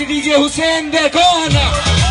DJ Hussain देखो ना